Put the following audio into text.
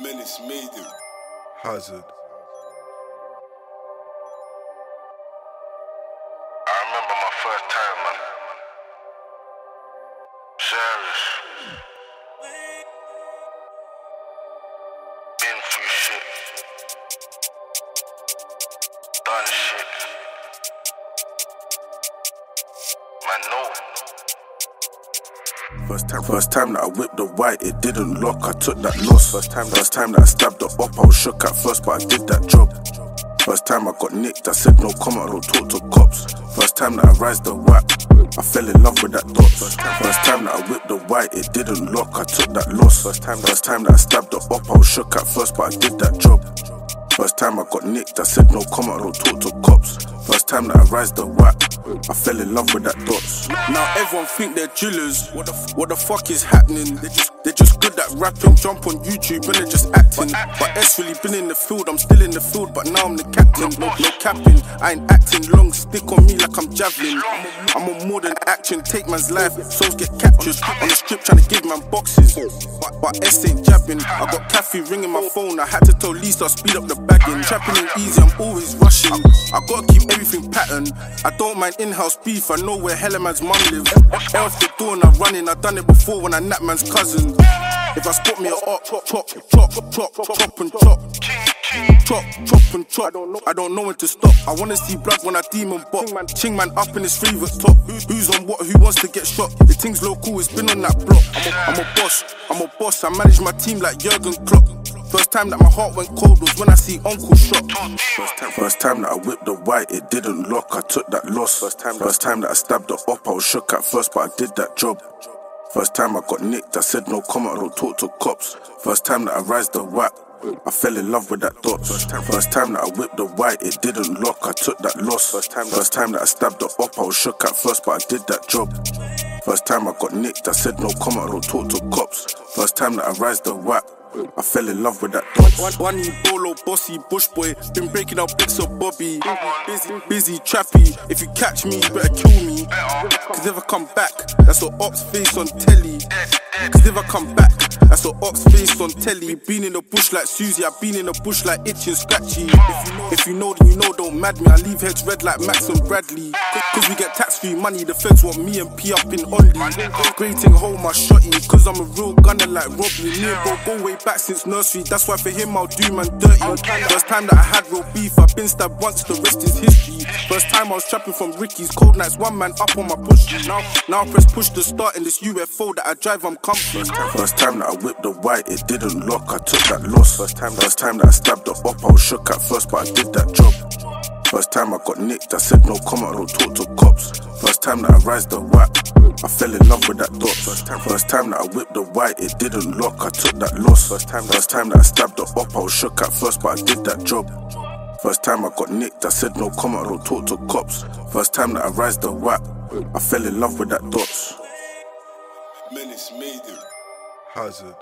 Menace made him. Hazard. I remember my first time, man. Serious. Been through shit. Done shit. Man, no. First time, first time that I whipped the white, it didn't lock. I took that loss. First time, first time that I stabbed the up, I was shook at first, but I did that job. First time I got nicked, I said no comment, I don't talk to cops. First time that I rise the whack, I fell in love with that dot. First time, first time that I whipped the white, it didn't lock. I took that loss. First time, first time that I stabbed the up, I was shook at first, but I did that job. First time I got nicked, I said no comment, I don't talk to cops. First time that I rise the whack, I fell in love with that dots. Now everyone think they're drillers. What the, what the fuck is happening? They just, they're just good at rapping, jump on YouTube and they're just acting. But S really been in the field, I'm still in the field, but now I'm the captain. No, no capping, I ain't acting long, stick on me like I'm javelin. I'm on more than action, take man's life, souls get captured. On the strip trying to give man boxes, but, but S ain't jabbing. I got Kathy ringing my phone, I had to tell Lisa speed up the bagging. Trapping ain't easy, I'm always rushing. I gotta keep everything patterned. I don't mind in-house beef, I know where hella man's mum live. Off the door and I'm running, I done it before when I nap man's cousin. If I spot me a up, chop, chop, chop, chop, chop, and chop. Chop, chop and chop. I don't know when to stop. I wanna see blood when I demon bop. Ching man up in his favorite top. Who's, on what? Who wants to get shot? The thing's local, it's been on that block. I'm a, I'm a boss, I'm a boss. I manage my team like Jurgen Klopp. First time that my heart went cold was when I see Uncle shot. First time, first time that I whipped the white, it didn't lock. I took that loss. First time, first time that I stabbed the up, I was shook at first, but I did that job. First time I got nicked, I said no comment, I don't talk to cops. First time that I rise the whack, I fell in love with that dot. First time, first time that I whipped the white, it didn't lock. I took that loss. First time, first time that I stabbed the up, I was shook at first, but I did that job. First time I got nicked, I said no comment, I don't talk to cops. First time that I rise the whack, I fell in love with that dot. One, one bolo, bossy, bush boy, been breaking out bits of Bobby. Busy, busy, trappy. If you catch me, you better kill me. Cause if I come back, that's what ops face on telly. Cause if I come back, that's what ops face on telly. Been in the bush like Susie, I've been in the bush like itching scratchy. If you know, if you know then you know, don't mad me. I leave heads red like Max and Bradley. Cause we get tax free money, the feds want me and P up in Only. Grating home my shotty, cause I'm a real gunner like Robbie. And bro go way back since nursery, that's why for him I'll do man dirty. First time that I had real beef, I've been stabbed once, the rest is history. First time I was trapping from Ricky's, cold nights, one man up on my push. Now, now I press push to start in this UFO that I drive, I'm time, first time that I whipped the white, it didn't lock, I took that loss. First time, first time that I stabbed the up, I was shook at first, but I did that job. First time I got nicked, I said no comment, I don't talk to cops. First time that I rise the whack, I fell in love with that dot. First time, first time that I whipped the white, it didn't lock, I took that loss. First time, first time that I stabbed the up, I was shook at first, but I did that job. First time I got nicked, I said no comment, I don't talk to cops. First time that I rise the whack, I fell in love with that dots. Menace made him. Hazard.